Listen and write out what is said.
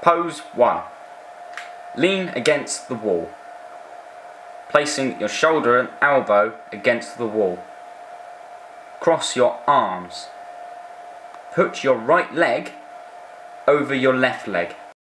Pose 1. Lean against the wall, placing your shoulder and elbow against the wall. Cross your arms. Put your right leg over your left leg.